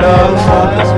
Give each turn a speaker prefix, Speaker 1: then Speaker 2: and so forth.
Speaker 1: love.